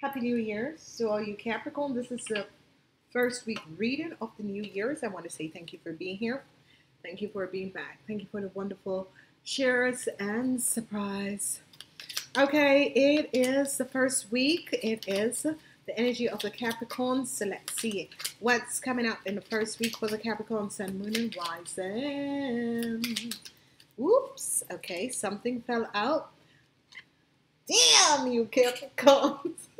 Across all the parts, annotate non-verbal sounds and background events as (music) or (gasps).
Happy New Year. So, all you Capricorn, this is the first week reading of the New Year's. I want to say thank you for being here. Thank you for being back. Thank you for the wonderful shares and surprise. Okay, it is the first week. It is the energy of the Capricorn. So let's see what's coming up in the first week for the Capricorn Sun, Moon, and Rising. Oops. Okay, something fell out. Damn, you Capricorns. (laughs)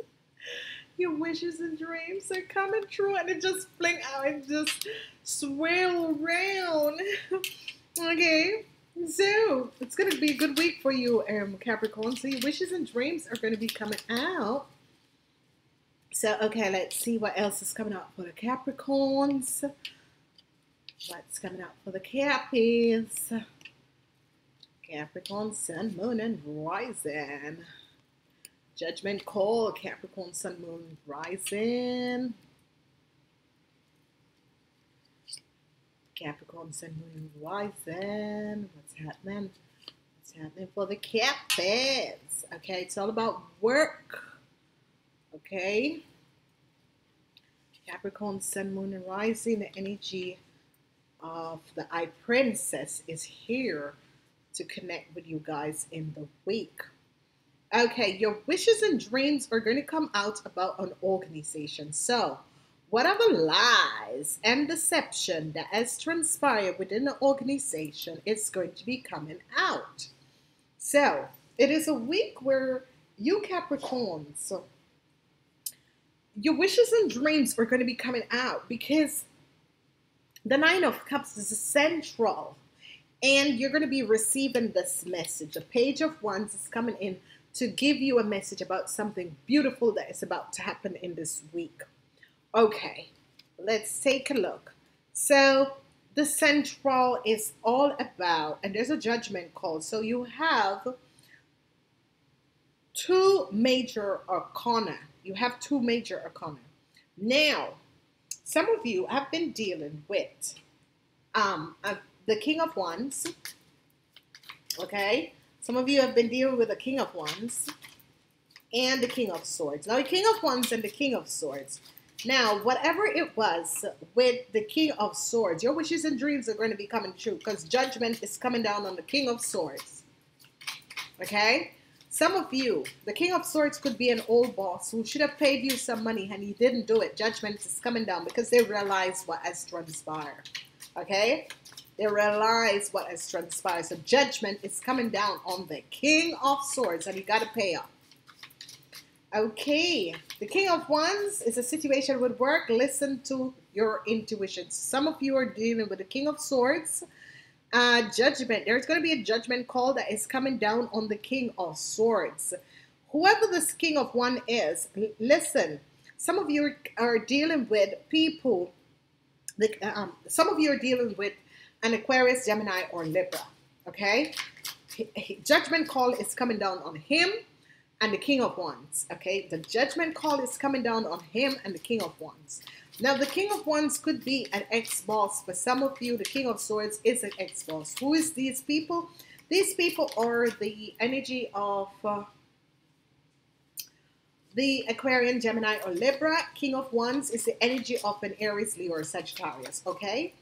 Your wishes and dreams are coming true, and it just fling out and just swirl around. (laughs) okay. So it's gonna be a good week for you, um, Capricorn. So your wishes and dreams are gonna be coming out. So okay, let's see what else is coming out for the Capricorns. What's coming out for the Cappies? Capricorn, Sun, Moon, and Rising. Judgment call, Capricorn, Sun, Moon, Rising. Capricorn, Sun, Moon, Rising. What's happening? What's happening for the Cappies? Okay, it's all about work. Okay. Capricorn, Sun, Moon, and Rising. The energy of the High Priestess is here to connect with you guys in the week. Okay, your wishes and dreams are going to come out about an organization. So, whatever lies and deception that has transpired within the organization is going to be coming out. So, it is a week where you Capricorns, so your wishes and dreams are going to be coming out because the Nine of Cups is central and you're going to be receiving this message. A page of wands is coming in to give you a message about something beautiful that is about to happen in this week. Okay, let's take a look. So the central is all about, and there's a judgment call. So you have two major arcana. You have two major arcana. Now, some of you have been dealing with um, a the King of Wands. Okay? Some of you have been dealing with the King of Wands and the King of Swords. Now, the King of Wands and the King of Swords. Now, whatever it was with the King of Swords, your wishes and dreams are going to be coming true because judgment is coming down on the King of Swords. Okay? Some of you, the King of Swords could be an old boss who should have paid you some money and he didn't do it. Judgment is coming down because they realize what has transpired. Okay? They realize what has transpired. So judgment is coming down on the King of Swords, and you got to pay up. Okay, the King of Wands is a situation with work. Listen to your intuition. Some of you are dealing with the King of Swords. Uh, judgment. There's going to be a judgment call that is coming down on the King of Swords. Whoever this King of Wands is, listen. Some of you are dealing with people. Um, some of you are dealing with an Aquarius, Gemini, or Libra. Okay? Judgment call is coming down on him and the King of Wands. Okay? The judgment call is coming down on him and the King of Wands. Now, the King of Wands could be an ex-boss. For some of you, the King of Swords is an ex-boss. Who is these people? These people are the energy of uh, the Aquarian, Gemini, or Libra. King of Wands is the energy of an Aries, Leo, or Sagittarius. Okay?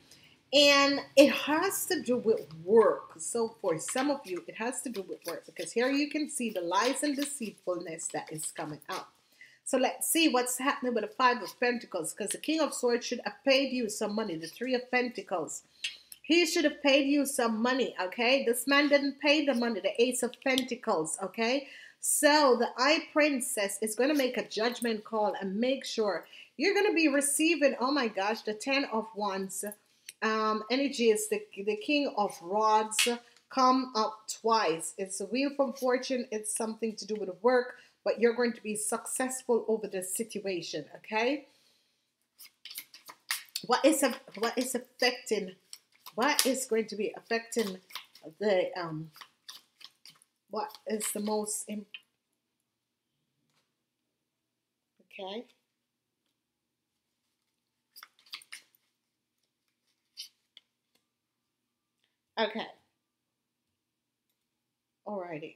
And it has to do with work. So for some of you, it has to do with work because here you can see the lies and deceitfulness that is coming out. So let's see what's happening with the Five of Pentacles because the King of Swords should have paid you some money. The Three of Pentacles. He should have paid you some money, okay? This man didn't pay the money, the Ace of Pentacles, okay? So the High Priestess is going to make a judgment call and make sure you're going to be receiving, oh my gosh, the Ten of Wands, um, energy is the, the king of rods come up twice. It's a wheel from fortune. It's something to do with work, but you're going to be successful over the situation, okay? What is a, what is affecting what is going to be affecting the um what is the most okay Okay. Alrighty.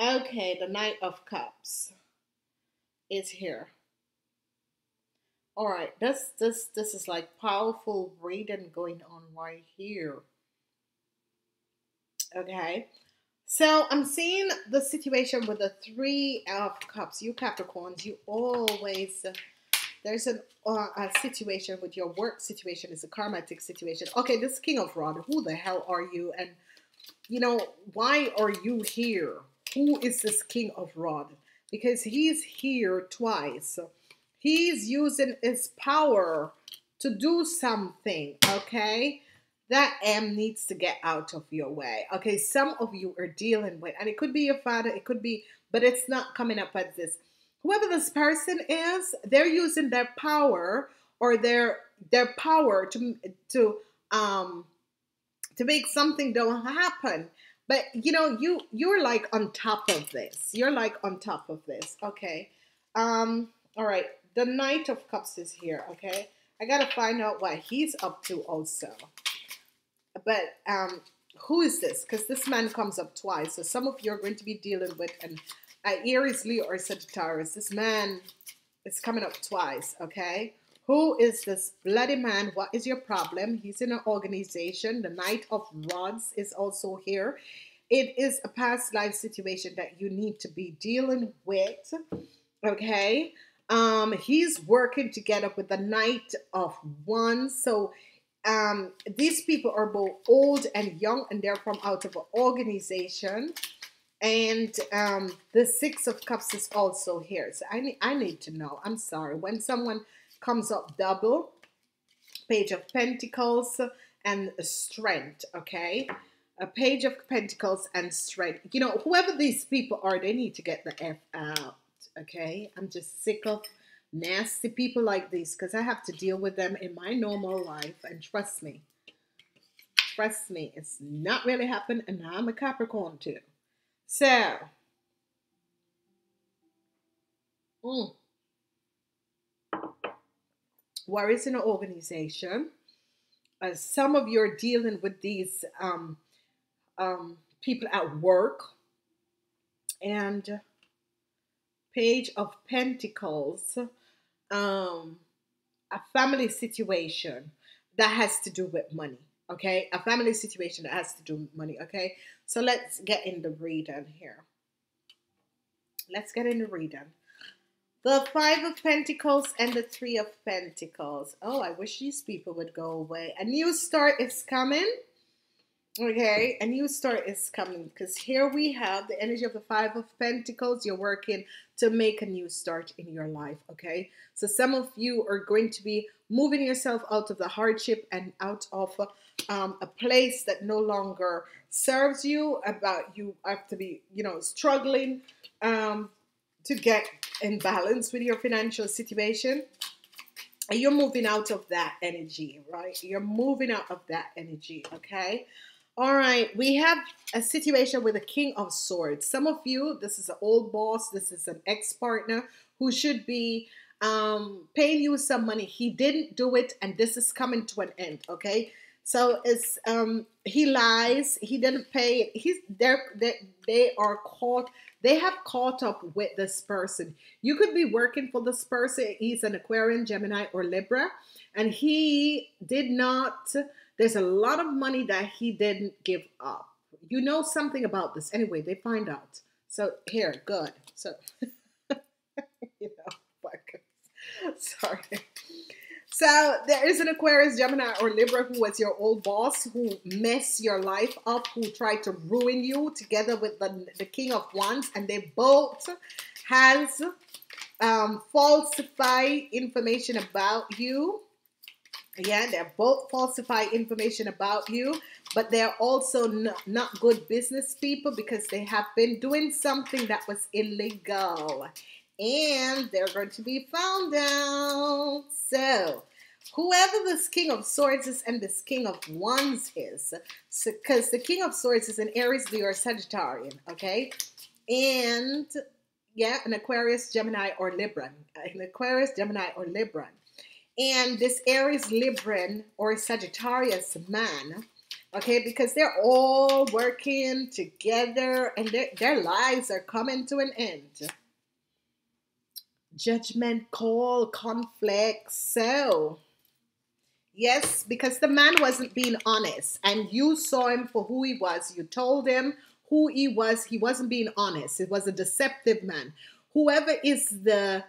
Okay, the Knight of Cups is here. All right, this this this is like powerful reading going on right here. Okay, so I'm seeing the situation with the Three of Cups. You Capricorns, you always there's an, uh, a situation with your work situation is a karmatic situation. Okay, this King of Rod. Who the hell are you? And you know why are you here? Who is this King of Rod? Because he's here twice. He's using his power to do something, okay? That M needs to get out of your way. Okay, some of you are dealing with, and it could be your father, it could be, but it's not coming up at this. Whoever this person is, they're using their power or their their power to to um to make something don't happen. But you know, you you're like on top of this. You're like on top of this. Okay. Um, all right the Knight of Cups is here, okay? I gotta find out what he's up to also. But um, who is this? Because this man comes up twice. So some of you are going to be dealing with an uh, Aries, Leo, or Sagittarius. This man is coming up twice, okay? Who is this bloody man? What is your problem? He's in an organization. The Knight of Rods is also here. It is a past life situation that you need to be dealing with, okay? Um, he's working together with the Knight of Wands. So um, these people are both old and young, and they're from out of an organization. And um, the Six of Cups is also here. So I need, I need to know. I'm sorry. When someone comes up double, Page of Pentacles and Strength, okay? A Page of Pentacles and Strength. You know, whoever these people are, they need to get the F out okay? I'm just sick of nasty people like these because I have to deal with them in my normal life. And trust me, trust me, it's not really happened. And I'm a Capricorn too. So, mm, worries in an organization. Uh, some of you are dealing with these um, um, people at work and Page of Pentacles, um, a family situation that has to do with money. Okay, a family situation that has to do with money. Okay, so let's get in the reading here. Let's get in the reading. The Five of Pentacles and the Three of Pentacles. Oh, I wish these people would go away. A new start is coming. Okay, a new start is coming because here we have the energy of the Five of Pentacles. You're working to make a new start in your life. Okay, so some of you are going to be moving yourself out of the hardship and out of um, a place that no longer serves you. About you have to be, you know, struggling um, to get in balance with your financial situation. And you're moving out of that energy, right? You're moving out of that energy, okay? All right, we have a situation with a King of Swords. Some of you, this is an old boss, this is an ex-partner who should be um, paying you some money. He didn't do it, and this is coming to an end, okay? So it's um, he lies, he didn't pay. He's they're, they they are caught. They have caught up with this person. You could be working for this person. He's an Aquarian, Gemini, or Libra, and he did not there's a lot of money that he didn't give up. You know something about this. Anyway, they find out. So here, good. So, (laughs) you know. (laughs) Sorry. So there is an Aquarius, Gemini, or Libra who was your old boss who messed your life up, who tried to ruin you together with the, the King of Wands, and they both has um, falsified information about you yeah, they're both falsify information about you, but they're also not, not good business people because they have been doing something that was illegal. And they're going to be found out. So, whoever this King of Swords is and this King of Wands is, because so, the King of Swords is an Aries, Leo, or Sagittarian, okay? And yeah, an Aquarius, Gemini, or Libran. An Aquarius, Gemini, or Libran. And this Aries Libran or Sagittarius man Okay, because they're all working together and their lives are coming to an end. Judgment call, conflict. So, yes, because the man wasn't being honest and you saw him for who he was. You told him who he was. He wasn't being honest. It was a deceptive man. Whoever is the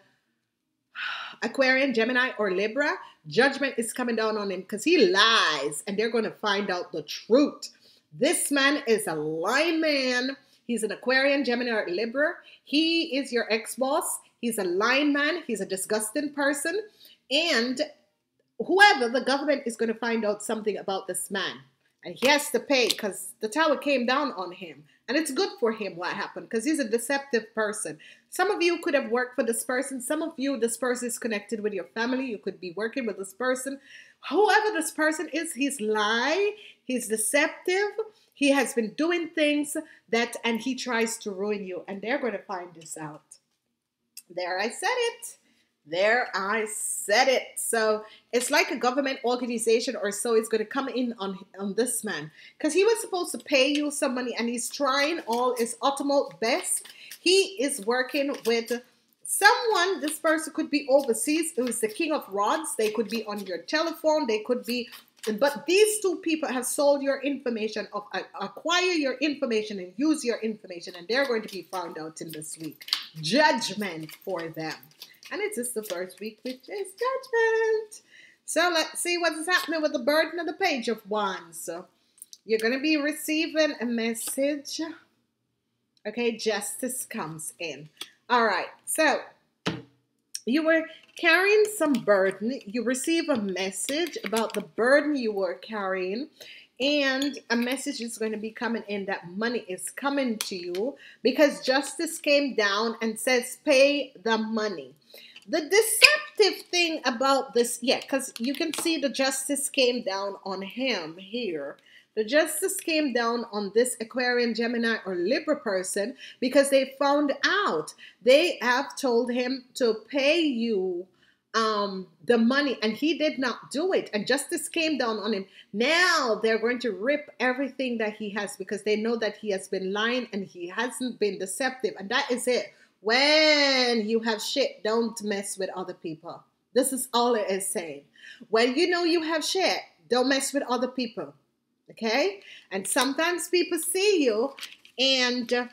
Aquarian, Gemini, or Libra, judgment is coming down on him because he lies and they're going to find out the truth. This man is a lying man. He's an Aquarian, Gemini, or Libra. He is your ex boss. He's a lying man. He's a disgusting person. And whoever, the government is going to find out something about this man. And he has to pay because the tower came down on him. And it's good for him what happened because he's a deceptive person. Some of you could have worked for this person. Some of you, this person is connected with your family. You could be working with this person. Whoever this person is, he's lie, he's deceptive. He has been doing things that, and he tries to ruin you. And they're going to find this out. There, I said it. There, I said it. So it's like a government organization or so is going to come in on, on this man because he was supposed to pay you some money and he's trying all his utmost best. He is working with someone. This person could be overseas. It was the king of rods. They could be on your telephone. They could be but these two people have sold your information, of uh, acquire your information and use your information, and they're going to be found out in this week. Judgment for them. And it is the first week, which is judgment. So let's see what is happening with the burden of the page of wands. So you're going to be receiving a message. Okay, justice comes in. All right, so you were carrying some burden. You receive a message about the burden you were carrying and a message is going to be coming in that money is coming to you because justice came down and says pay the money. The deceptive thing about this yeah because you can see the justice came down on him here. The justice came down on this Aquarian, Gemini, or Libra person because they found out. They have told him to pay you um, the money and he did not do it. And justice came down on him. Now they're going to rip everything that he has because they know that he has been lying and he hasn't been deceptive. And that is it. When you have shit, don't mess with other people. This is all it is saying. When you know you have shit, don't mess with other people. Okay? And sometimes people see you and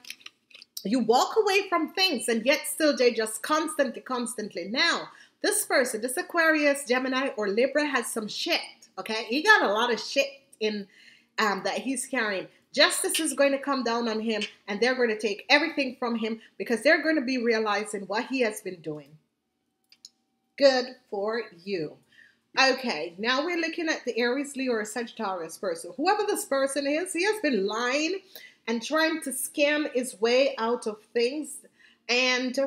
you walk away from things and yet still they just constantly, constantly. Now, this person, this Aquarius, Gemini, or Libra has some shit. Okay, he got a lot of shit in um, that he's carrying. Justice is going to come down on him, and they're going to take everything from him because they're going to be realizing what he has been doing. Good for you. Okay, now we're looking at the Aries, Leo, or Sagittarius person. Whoever this person is, he has been lying and trying to scam his way out of things. And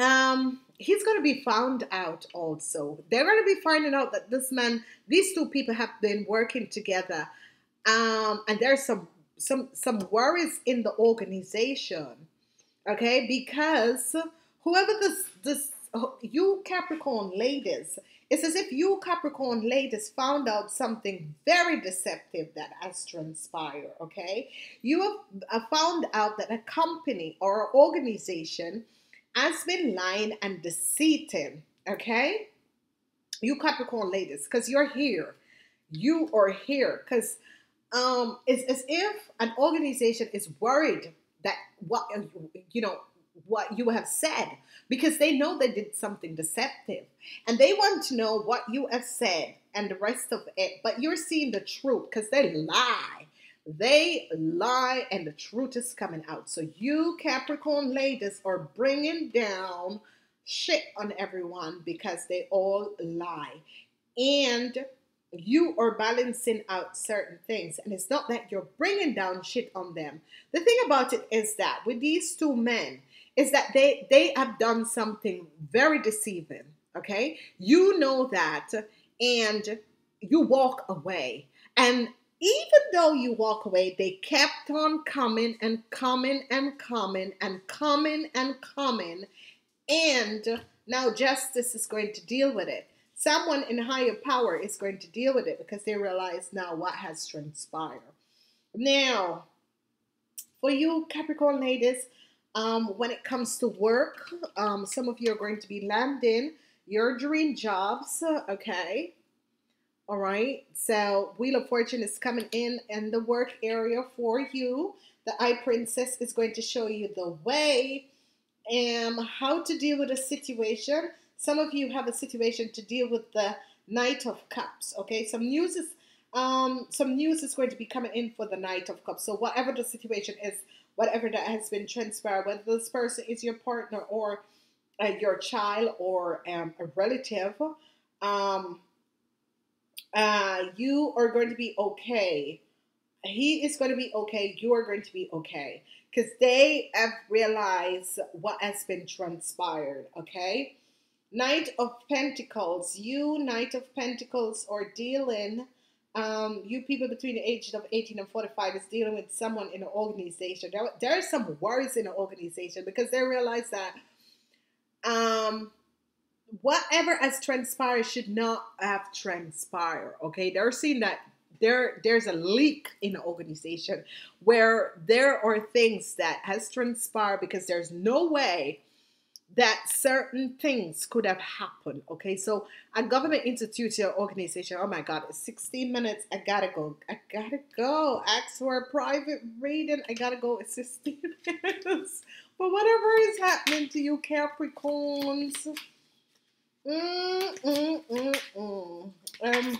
um, he's going to be found out also. They're going to be finding out that this man, these two people have been working together. Um, and there's some some some worries in the organization. Okay, because whoever this this you Capricorn ladies, it's as if you Capricorn ladies found out something very deceptive that has transpired. Okay, you have found out that a company or organization has been lying and deceiving, okay? You Capricorn ladies, because you're here. You are here. Because um, it's as if an organization is worried that what, you know, what you have said because they know they did something deceptive and they want to know what you have said and the rest of it but you're seeing the truth because they lie they lie and the truth is coming out. So you Capricorn ladies are bringing down shit on everyone because they all lie. And you are balancing out certain things. And it's not that you're bringing down shit on them. The thing about it is that with these two men, is that they they have done something very deceiving. Okay, you know that, and you walk away. And even though you walk away, they kept on coming and coming and coming and coming and coming. And now justice is going to deal with it. someone in higher power is going to deal with it because they realize now what has transpired. Now, for you Capricorn ladies, um, when it comes to work, um, some of you are going to be landing your dream jobs, okay? All right, so Wheel of Fortune is coming in in the work area for you. The High Priestess is going to show you the way and how to deal with a situation. Some of you have a situation to deal with the Knight of Cups. Okay, some news is um some news is going to be coming in for the Knight of Cups. So whatever the situation is, whatever that has been transpired, whether this person is your partner or uh, your child or um, a relative, um, uh, you are going to be okay. He is going to be okay. You are going to be okay. Because they have realized what has been transpired, okay? Knight of Pentacles. You, Knight of Pentacles, are dealing, um, you people between the ages of 18 and 45 is dealing with someone in an organization. There, there are some worries in an organization because they realize that um, whatever has transpired should not have transpired. Okay, they're seeing that there there's a leak in the organization where there are things that has transpired because there's no way that certain things could have happened. Okay, so a government institute or organization. Oh my God, it's 16 minutes. I gotta go. I gotta go. Ask for a private reading. I gotta go. It's 16 (laughs) minutes. But whatever is happening to you, Capricorns. Mm, mm, mm, mm. Um,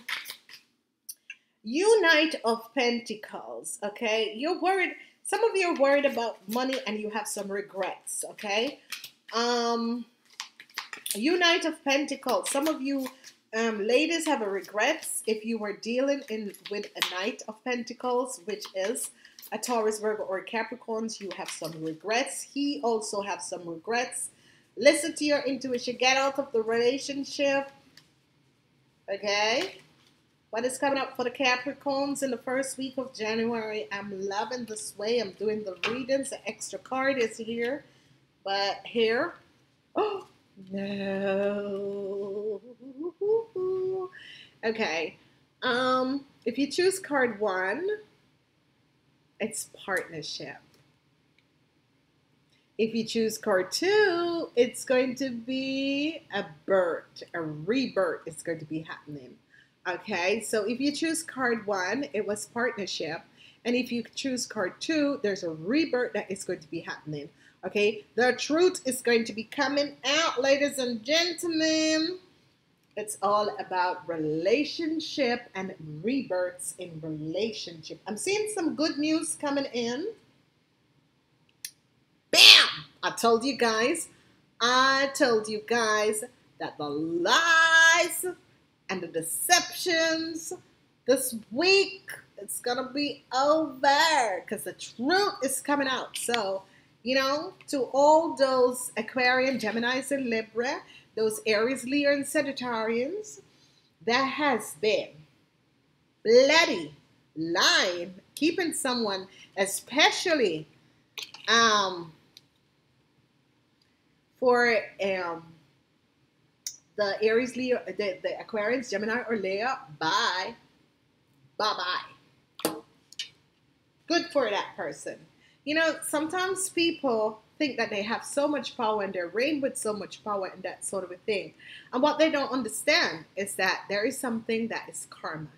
you Knight of Pentacles, okay? You're worried. Some of you are worried about money and you have some regrets, okay? Um, you Knight of Pentacles. Some of you um, ladies have a regrets if you were dealing in with a Knight of Pentacles, which is a Taurus, Virgo, or Capricorns. You have some regrets. He also have some regrets Listen to your intuition. Get out of the relationship. Okay? What is coming up for the Capricorns in the first week of January? I'm loving this way. I'm doing the readings. The extra card is here. But here. (gasps) Oh, no. Okay. Um, if you choose card one, it's partnership. If you choose card two, it's going to be a birth, a rebirth is going to be happening. Okay, so if you choose card one, it was partnership. And if you choose card two, there's a rebirth that is going to be happening. Okay, the truth is going to be coming out, ladies and gentlemen. It's all about relationship and rebirths in relationship. I'm seeing some good news coming in. Bam! I told you guys, I told you guys that the lies and the deceptions this week it's gonna be over because the truth is coming out. So, you know, to all those Aquarian, Geminis, and Libra, those Aries, Leo, and Sagittarians, that has been bloody lying, keeping someone, especially um, for um, the Aries, Leo, the, the Aquarians, Gemini, or Leo, bye. Bye bye. Good for that person. You know, sometimes people think that they have so much power and they're reigned with so much power and that sort of a thing. And what they don't understand is that there is something that is karma.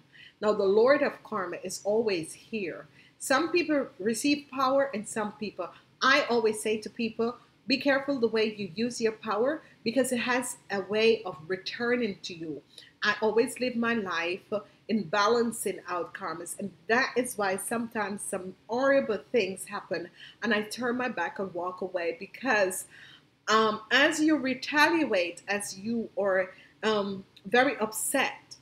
Now, the Lord of karma is always here. Some people receive power and some people. I always say to people, be careful the way you use your power because it has a way of returning to you. I always live my life in balancing out karmas, and that is why sometimes some horrible things happen, and I turn my back and walk away because um, as you retaliate, as you are um, very upset,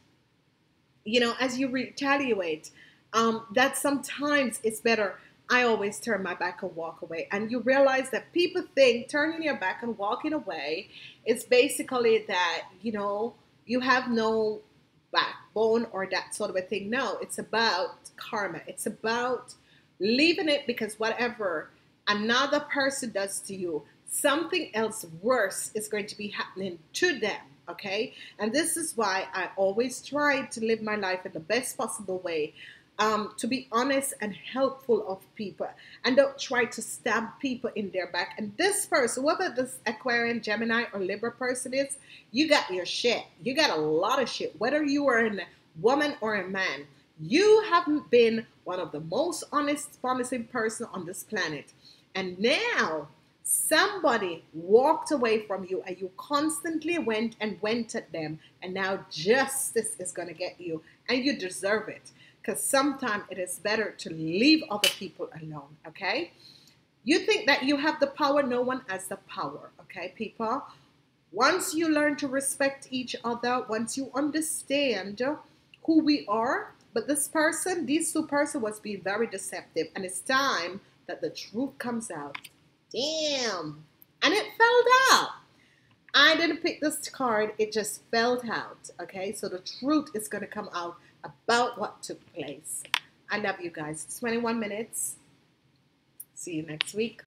you know, as you retaliate, um, that sometimes it's better I always turn my back and walk away. And you realize that people think turning your back and walking away is basically that, you know, you have no backbone or that sort of a thing. No, it's about karma. It's about leaving it because whatever another person does to you, something else worse is going to be happening to them. Okay, and this is why I always try to live my life in the best possible way. Um, to be honest and helpful of people and don't try to stab people in their back. And this person, whether this Aquarian, Gemini, or Libra person is, you got your shit. You got a lot of shit. Whether you are a woman or a man, you haven't been one of the most honest, promising person on this planet. And now somebody walked away from you and you constantly went and went at them and now justice is going to get you and you deserve it because sometimes it is better to leave other people alone okay you think that you have the power no one has the power okay people once you learn to respect each other once you understand who we are but this person these two person was being very deceptive and it's time that the truth comes out Damn. And it fell out. I didn't pick this card, it just fell out. Okay, so the truth is going to come out about what took place. I love you guys. 21 minutes. See you next week.